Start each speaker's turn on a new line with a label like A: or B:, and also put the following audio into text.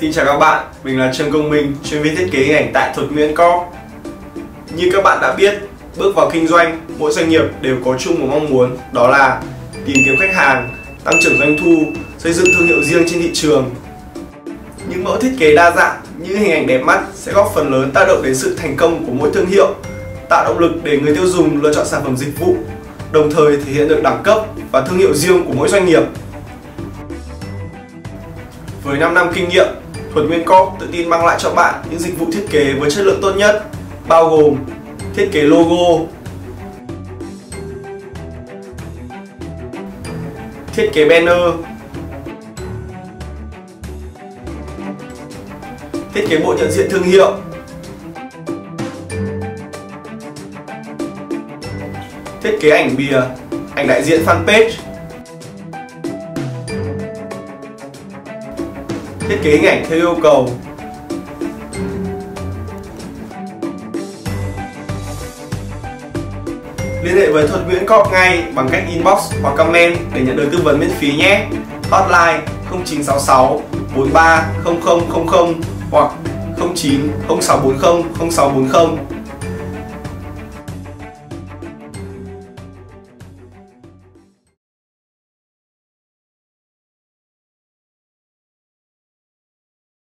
A: Xin chào các bạn, mình là Trương Công Minh, chuyên viên thiết kế hình ảnh tại Thuật Nguyễn Corp. Như các bạn đã biết, bước vào kinh doanh, mỗi doanh nghiệp đều có chung một mong muốn đó là tìm kiếm khách hàng, tăng trưởng doanh thu, xây dựng thương hiệu riêng trên thị trường. Những mẫu thiết kế đa dạng, như hình ảnh đẹp mắt sẽ góp phần lớn tác động đến sự thành công của mỗi thương hiệu, tạo động lực để người tiêu dùng lựa chọn sản phẩm dịch vụ, đồng thời thể hiện được đẳng cấp và thương hiệu riêng của mỗi doanh nghiệp. Với 5 năm kinh nghiệm, Thuật Nguyên Corp tự tin mang lại cho bạn những dịch vụ thiết kế với chất lượng tốt nhất, bao gồm thiết kế logo, thiết kế banner, thiết kế bộ nhận diện thương hiệu, thiết kế ảnh bìa, ảnh đại diện fanpage, thiết kế hình ảnh theo yêu cầu Liên hệ với Thuật Nguyễn Corp ngay bằng cách inbox hoặc comment để nhận được tư vấn miễn phí nhé. Hotline 0966 43 0000 hoặc 09 0640 0640